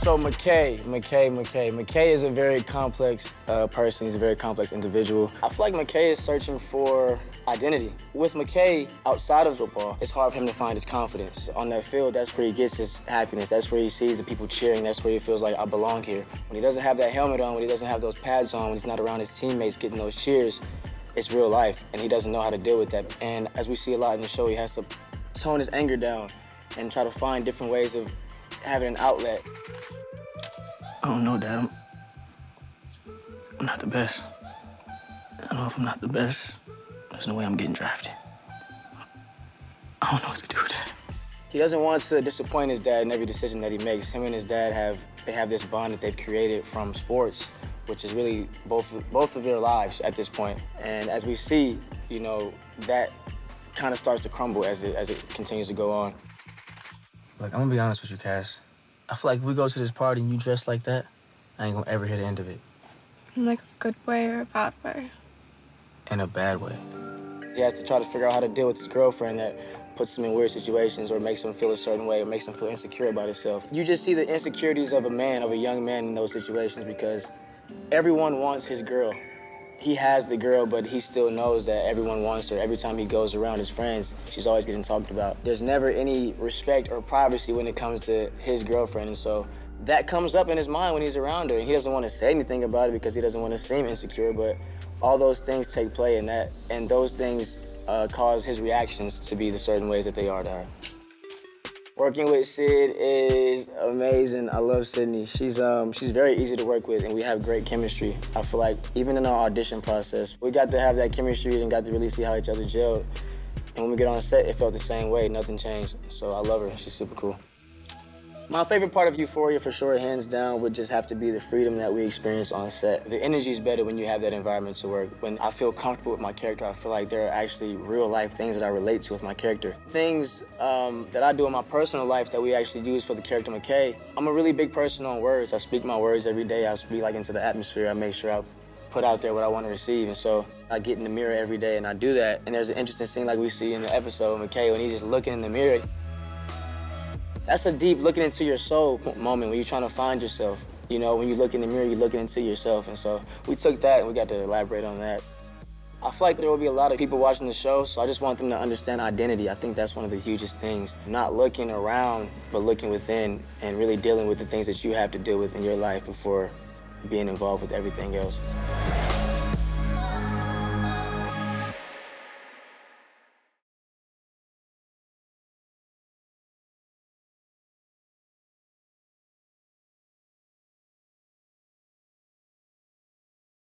So McKay, McKay, McKay. McKay is a very complex uh, person. He's a very complex individual. I feel like McKay is searching for identity. With McKay, outside of football, it's hard for him to find his confidence. On that field, that's where he gets his happiness. That's where he sees the people cheering. That's where he feels like, I belong here. When he doesn't have that helmet on, when he doesn't have those pads on, when he's not around his teammates getting those cheers, it's real life, and he doesn't know how to deal with that. And as we see a lot in the show, he has to tone his anger down and try to find different ways of having an outlet. I don't know, Dad. I'm, I'm not the best. I don't know if I'm not the best, there's no way I'm getting drafted. I don't know what to do with that. He doesn't want to disappoint his dad in every decision that he makes. Him and his dad have they have this bond that they've created from sports, which is really both both of their lives at this point. And as we see, you know, that kind of starts to crumble as it as it continues to go on. Look, I'm gonna be honest with you, Cass. I feel like if we go to this party and you dress like that, I ain't gonna ever hear the end of it. In like a good way or a bad way? In a bad way. He has to try to figure out how to deal with his girlfriend that puts him in weird situations or makes him feel a certain way or makes him feel insecure about himself. You just see the insecurities of a man, of a young man in those situations because everyone wants his girl. He has the girl, but he still knows that everyone wants her. Every time he goes around his friends, she's always getting talked about. There's never any respect or privacy when it comes to his girlfriend, and so that comes up in his mind when he's around her. And he doesn't want to say anything about it because he doesn't want to seem insecure, but all those things take play in that, and those things uh, cause his reactions to be the certain ways that they are to her. Working with Sid is amazing. I love Sydney. She's um she's very easy to work with, and we have great chemistry. I feel like even in our audition process, we got to have that chemistry and got to really see how each other gelled. And when we get on set, it felt the same way. Nothing changed. So I love her. She's super cool. My favorite part of Euphoria, for sure, hands down, would just have to be the freedom that we experience on set. The energy is better when you have that environment to work. When I feel comfortable with my character, I feel like there are actually real life things that I relate to with my character. Things um, that I do in my personal life that we actually use for the character McKay. I'm a really big person on words. I speak my words every day. I speak like into the atmosphere. I make sure I put out there what I want to receive. And so I get in the mirror every day and I do that. And there's an interesting scene like we see in the episode McKay when he's just looking in the mirror. That's a deep looking into your soul moment when you're trying to find yourself. You know, when you look in the mirror, you're looking into yourself. And so we took that and we got to elaborate on that. I feel like there will be a lot of people watching the show, so I just want them to understand identity. I think that's one of the hugest things. Not looking around, but looking within and really dealing with the things that you have to deal with in your life before being involved with everything else.